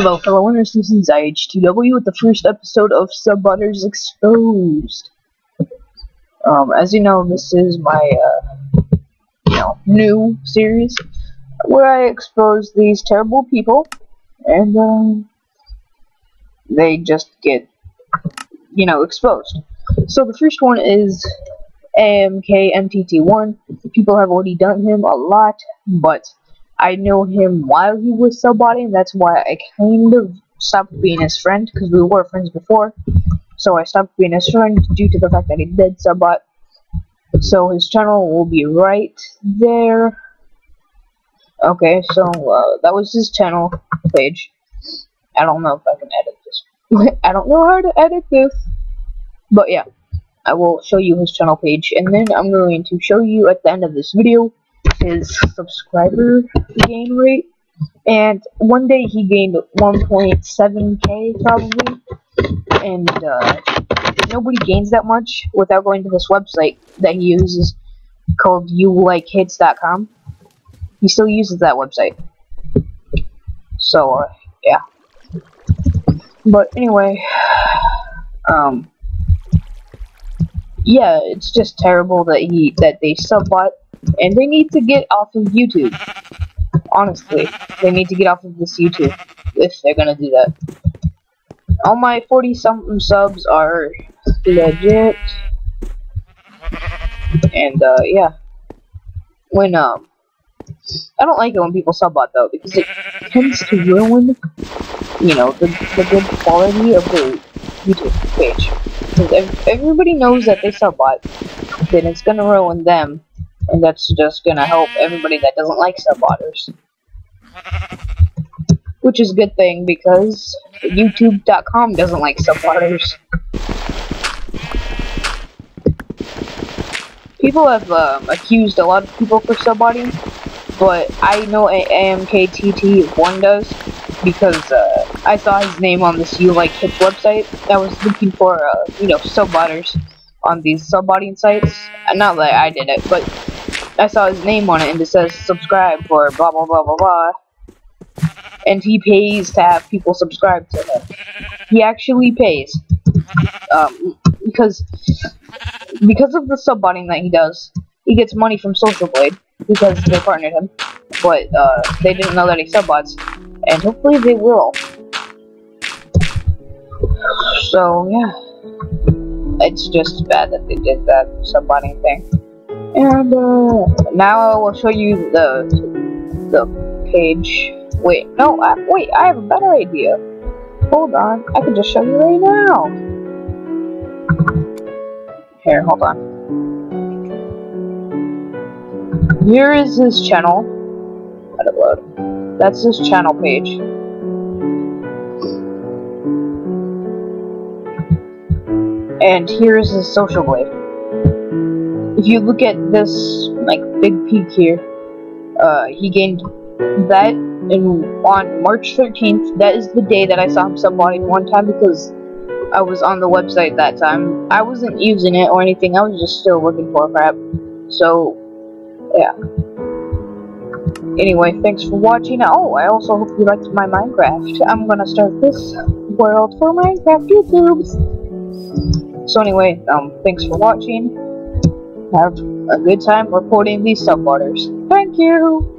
Hello, fellow winners. This is IH2W with the first episode of Subbotters Exposed. Um, as you know, this is my, uh, you know, new series where I expose these terrible people, and, um, they just get, you know, exposed. So the first one is AMKMTT1. People have already done him a lot, but I know him while he was subbotting. That's why I kind of stopped being his friend because we were friends before. So I stopped being his friend due to the fact that he did subbot. So his channel will be right there. Okay, so uh, that was his channel page. I don't know if I can edit this. I don't know how to edit this. But yeah, I will show you his channel page. And then I'm going to show you at the end of this video his subscriber gain rate. And one day he gained 1.7k probably. And uh, nobody gains that much without going to this website that he uses called youlikehits.com. He still uses that website. So, uh, yeah. But anyway, um, yeah, it's just terrible that he that they subbot and they need to get off of YouTube. Honestly, they need to get off of this YouTube if they're gonna do that. All my 40 something subs are legit. And, uh, yeah. When, um, I don't like it when people subbot though, because it tends to ruin, you know, the, the good quality of the YouTube page. Because if everybody knows that they subbot, then it's gonna ruin them and that's just gonna help everybody that doesn't like subbotters. Which is a good thing because YouTube.com doesn't like subbotters. People have um, accused a lot of people for subbotting, but I know AMKTT1 does because uh, I saw his name on this You Like Hits website. I was looking for, uh, you know, subbotters on these subbotting sites. Not that I did it, but I saw his name on it and it says subscribe for blah blah blah blah blah. And he pays to have people subscribe to him. He actually pays. Um, because because of the subbotting that he does, he gets money from Social Blade because they partnered him. But uh, they didn't know that he subbots, and hopefully they will. So yeah, it's just bad that they did that subbotting thing. And uh, now I will show you the the page. Wait, no, I, wait, I have a better idea. Hold on, I can just show you right now. Here, hold on. Here is his channel. Let it load. That's his channel page. And here is his social blade if you look at this like big peak here, uh, he gained that in on March 13th. That is the day that I saw him subbotting one time because I was on the website that time. I wasn't using it or anything. I was just still looking for crap. So, yeah. Anyway, thanks for watching. Oh, I also hope you liked my Minecraft. I'm gonna start this world for Minecraft YouTubes. So anyway, um, thanks for watching have a good time reporting these subbotters. Thank you!